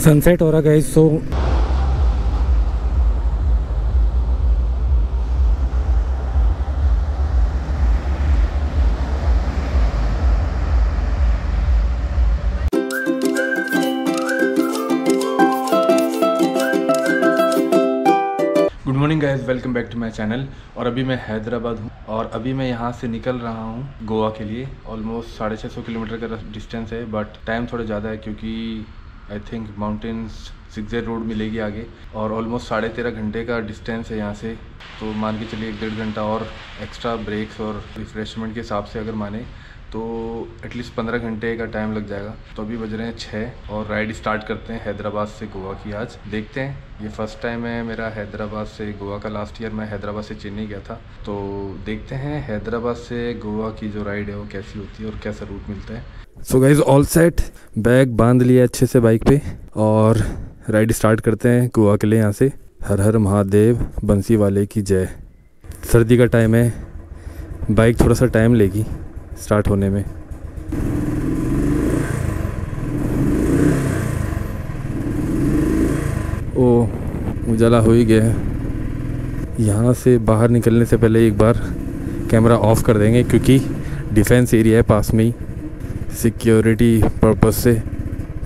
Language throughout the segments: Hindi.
सनसेट हो रहा guys so good morning guys welcome back to my channel और अभी मैं हैदराबाद हूँ और अभी मैं यहाँ से निकल रहा हूँ गोवा के लिए। ऑलमोस्ट साढ़े छः सौ किलोमीटर का डिस्टेंस है बट टाइम थोड़ा ज़्यादा है क्योंकि आई थिंक माउंटेन्स सिक्सर रोड मिलेगी आगे। और ऑलमोस्ट साढ़े तेरह घंटे का डिस्टेंस है यहाँ से। तो मान के चलिए एक डेढ़ घंटा और एक्स्ट्रा ब्रेक्स और रिफ्रेशमेंट के हिसाब से अगर माने तो एटलीस्ट पंद्रह घंटे का टाइम लग जाएगा। तो अभी बज रहे हैं छः और राइड स्टार्ट करते हैं हैदराबाद से गोवा की आज। देखते हैं, ये फ़र्स्ट टाइम है मेरा हैदराबाद से गोवा का लास्ट ईयर मैं हैदराबाद से चेन्नई गया था। तो देखते हैं हैदराबाद से गोवा की जो राइड है वो कैसी होती है और कैसा रूट मिलता है। So guys all set bag बाँध लिया अच्छे से बाइक पे और राइड स्टार्ट करते हैं गोवा के लिए यहाँ से। हर हर महादेव, बंसी वाले की जय। सर्दी का टाइम है। बाइक थोड़ा सा टाइम लेगी स्टार्ट होने में। ओ, उजाला हो ही गया है। यहाँ से बाहर निकलने से पहले एक बार कैमरा ऑफ़ कर देंगे क्योंकि डिफेंस एरिया है पास में ही। सिक्योरिटी पर्पस से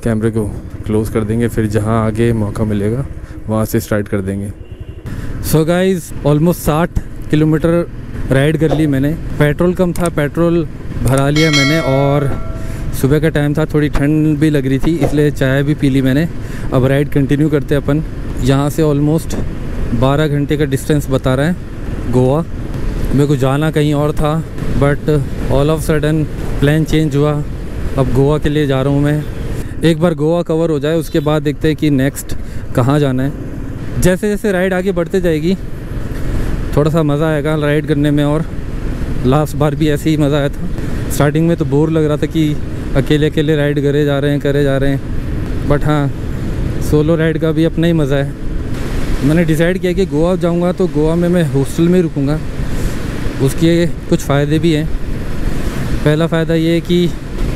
कैमरे को क्लोज़ कर देंगे, फिर जहाँ आगे मौका मिलेगा, वहाँ से स्टार्ट कर देंगे। सो गाइज़ ऑलमोस्ट साठ किलोमीटर राइड कर ली मैंने। पेट्रोल कम था पेट्रोल भरा लिया मैंने और सुबह का टाइम था, थोड़ी ठंड भी लग रही थी, इसलिए चाय भी पी ली मैंने। अब राइड कंटिन्यू करते अपन। यहाँ से ऑलमोस्ट 12 घंटे का डिस्टेंस बता रहा है गोवा। मेरे को जाना कहीं और था but all of sudden plan change हुआ। अब गोवा के लिए जा रहा हूँ मैं। एक बार गोवा कवर हो जाए, उसके बाद देखते हैं कि नेक्स्ट कहाँ जाना है। जैसे जैसे राइड आगे बढ़ते जाएगी थोड़ा सा मज़ा आएगा राइड करने में और लास्ट बार भी ऐसे ही मज़ा आया था। स्टार्टिंग में तो बोर लग रहा था कि अकेले अकेले राइड करे जा रहे हैं, करे जा रहे हैं। बट हाँ सोलो राइड का भी अपना ही मज़ा है। मैंने डिसाइड किया कि गोवा जाऊँगा तो गोवा में मैं हॉस्टल में रुकूँगा। उसके कुछ फ़ायदे भी हैं। पहला फ़ायदा ये है कि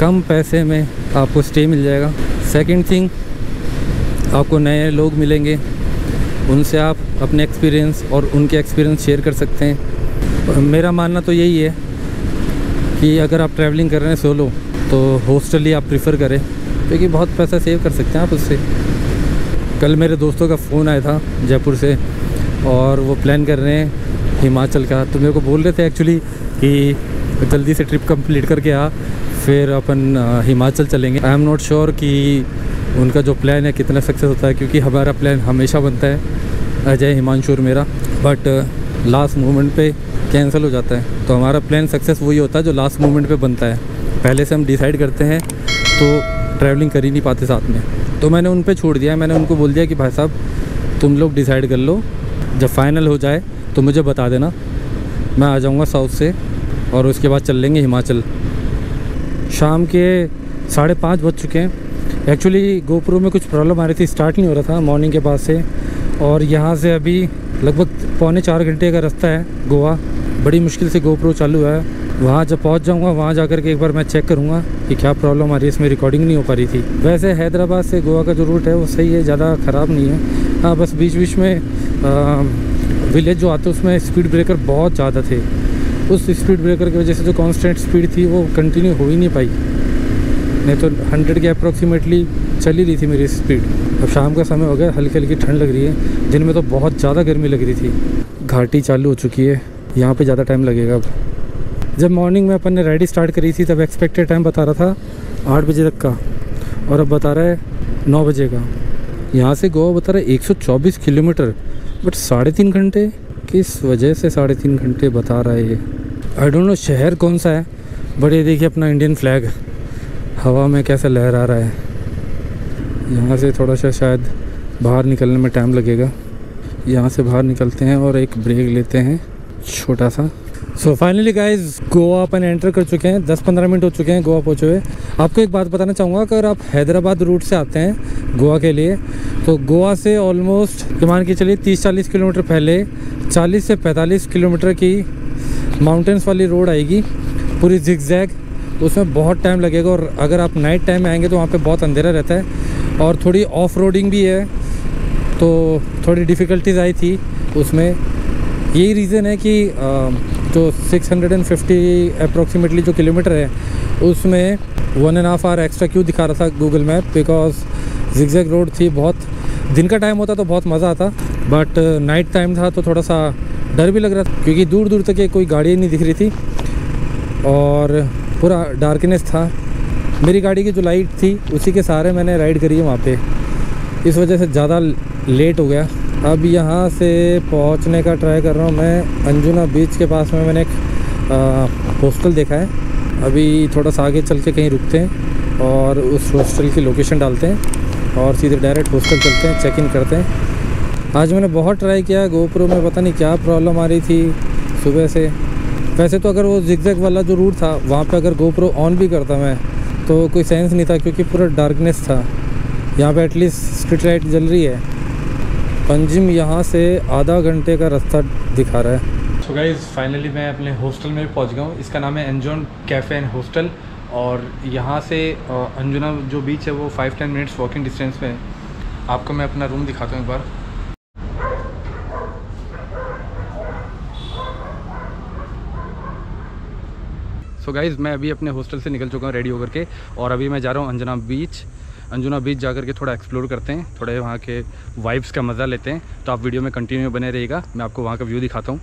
कम पैसे में आपको स्टे मिल जाएगा। सेकंड थिंग आपको नए लोग मिलेंगे। उनसे आप अपने एक्सपीरियंस और उनके एक्सपीरियंस शेयर कर सकते हैं। मेरा मानना तो यही है कि अगर आप ट्रैवलिंग कर रहे हैं सोलो तो हॉस्टल ही आप प्रीफर करें, क्योंकि बहुत पैसा सेव कर सकते हैं आप उससे। कल मेरे दोस्तों का फ़ोन आया था जयपुर से, और वो प्लान कर रहे हैं हिमाचल का। तो मेरे को बोल रहे थे एक्चुअली कि जल्दी से ट्रिप कंप्लीट करके आ। फिर अपन हिमाचल चलेंगे। आई एम नॉट श्योर कि उनका जो प्लान है, कितना सक्सेस होता है, क्योंकि हमारा प्लान हमेशा बनता है। अजय, हिमांशु और मेरा। बट लास्ट मोमेंट पे कैंसिल हो जाता है। तो हमारा प्लान सक्सेस वही होता है जो लास्ट मोमेंट पे बनता है। पहले से हम डिसाइड करते हैं तो ट्रैवलिंग कर ही नहीं पाते साथ में। तो मैंने उन पर छोड़ दिया। मैंने उनको बोल दिया कि, भाई साहब, तुम लोग डिसाइड कर लो। जब फाइनल हो जाए तो मुझे बता देना। मैं आ जाऊँगा साउथ से और उसके बाद चल लेंगे हिमाचल। शाम के साढ़े पाँच बज चुके हैं। एक्चुअली गोप्रो में कुछ प्रॉब्लम आ रही थी। स्टार्ट नहीं हो रहा था मॉर्निंग के बाद से। और यहाँ से अभी लगभग पौने चार घंटे का रास्ता है गोवा। बड़ी मुश्किल से गोप्रो चालू है। वहाँ जब पहुँच जाऊँगा, वहाँ जाकर के एक बार मैं चेक करूँगा कि क्या प्रॉब्लम आ रही है। इसमें रिकॉर्डिंग नहीं हो पा रही थी। वैसे हैदराबाद से गोवा का जो रूट है, वो सही है, ज़्यादा ख़राब नहीं है। हाँ बस बीच बीच में विलेज जो आते उसमें स्पीड ब्रेकर बहुत ज़्यादा थे। उस स्पीड ब्रेकर की वजह से जो कांस्टेंट स्पीड थी, वो कंटिन्यू हो ही नहीं पाई। नहीं तो हंड्रेड के अप्रोक्सीमेटली चल रही थी मेरी स्पीड अब शाम का समय हो गया हल्की हल्की ठंड लग रही है दिन में तो बहुत ज़्यादा गर्मी लग रही थी। घाटी चालू हो चुकी है, यहाँ पे ज़्यादा टाइम लगेगा अब। जब मॉर्निंग में अपन ने राइड स्टार्ट करी थी, तब एक्सपेक्टेड टाइम बता रहा था, आठ बजे तक का। और अब बता रहा है, नौ बजे का। यहाँ से गोवा बता रहा है 124 किलोमीटर। बट साढ़े तीन घंटे? किस वजह से साढ़े तीन घंटे बता रहा है ये? आई डोंट नो शहर कौन सा है? बट ये देखिए, अपना इंडियन फ्लैग हवा में कैसा लहरा रहा है। यहाँ से थोड़ा सा शायद बाहर निकलने में टाइम लगेगा। यहाँ से बाहर निकलते हैं और एक ब्रेक लेते हैं, छोटा सा। सो फाइनली गाइज़ गोवा अपन एंटर कर चुके हैं। 10-15 मिनट हो चुके हैं गोवा पहुँचे हुए। आपको एक बात बताना चाहूँगा, अगर आप हैदराबाद रूट से आते हैं गोवा के लिए तो गोवा से ऑलमोस्ट मान के चलिए 30-40 किलोमीटर पहले 40 से 45 किलोमीटर की माउंटेन्स वाली रोड आएगी, पूरी जिग उसमें बहुत टाइम लगेगा और अगर आप नाइट टाइम में आएँगे तो वहाँ पे बहुत अंधेरा रहता है और थोड़ी ऑफ़ रोडिंग भी है तो थोड़ी डिफ़िकल्टीज आई थी उसमें। यही रीज़न है कि जो 650 अप्रोक्सीमेटली जो किलोमीटर है, उसमें one and half hour extra क्यों दिखा रहा था Google map because zigzag road थी बहुत, दिन का टाइम होता तो बहुत मज़ा आता बट नाइट टाइम था तो थोड़ा सा डर भी लग रहा था, क्योंकि दूर दूर तक कोई गाड़ी नहीं दिख रही थी और पूरा डार्कनेस था। मेरी गाड़ी की जो लाइट थी, उसी के सहारे मैंने राइड करी है वहाँ पे। इस वजह से ज़्यादा लेट हो गया। अब यहाँ से पहुँचने का ट्राई कर रहा हूँ मैं। अंजुना बीच के पास में मैंने एक हॉस्टल देखा है। अभी थोड़ा सा आगे चल के कहीं रुकते हैं और उस हॉस्टल की लोकेशन डालते हैं और सीधे डायरेक्ट हॉस्टल चलते हैं चेक इन करते हैं। आज मैंने बहुत ट्राई किया गोप्रो में, पता नहीं क्या प्रॉब्लम आ रही थी सुबह से। वैसे तो अगर वो जिगजैग वाला जो रूट था, वहाँ पे अगर गोप्रो ऑन भी करता मैं तो कोई सेंस नहीं था क्योंकि पूरा डार्कनेस था। यहाँ पे एटलीस्ट स्ट्रीट लाइट जल रही है। पंजिम यहाँ से आधा घंटे का रास्ता दिखा रहा है। सो गाइज़ फाइनली मैं अपने हॉस्टल में पहुँच गया हूँ। इसका नाम है एनजॉन कैफ़े एंड हॉस्टल और यहाँ से अंजुना जो बीच है वो five ten minutes walking distance में है। आपको मैं अपना रूम दिखाता हूँ एक बार। सो गाइज़ मैं अभी अपने हॉस्टल से निकल चुका हूँ रेडी होकर के और अभी मैं जा रहा हूँ अंजना बीच अंजुना बीच जा के थोड़ा एक्सप्लोर करते हैं, थोड़े वहाँ के वाइब्स का मज़ा लेते हैं. तो आप वीडियो में कंटिन्यू बने रहिएगा, मैं आपको वहाँ का व्यू दिखाता हूँ.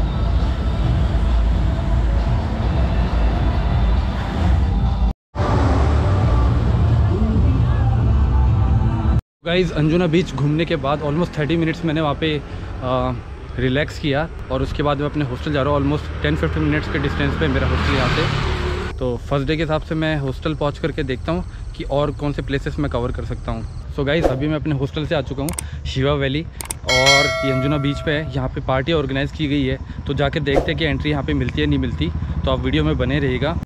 गाइज़ अंजुना बीच घूमने के बाद ऑलमोस्ट थर्टी मिनट्स मैंने वहाँ पे रिलैक्स किया और उसके बाद मैं अपने हॉस्टल जा रहा हूँ ऑलमोस्ट टेन फिफ्टीन मिनट्स के डिस्टेंस पे मेरा हॉस्टल यहाँ से तो फ़र्स्ट डे के हिसाब से मैं हॉस्टल पहुँच करके देखता हूँ कि और कौन से प्लेसेस मैं कवर कर सकता हूँ। सो so गाइज़ अभी मैं अपने हॉस्टल से आ चुका हूँ शिवा वैली और ये अंजुना बीच पे है। यहाँ पे पार्टी ऑर्गेनाइज़ की गई है। तो जाके देखते हैं कि एंट्री यहाँ पे मिलती है, नहीं मिलती। तो आप वीडियो में बने रहिएगा।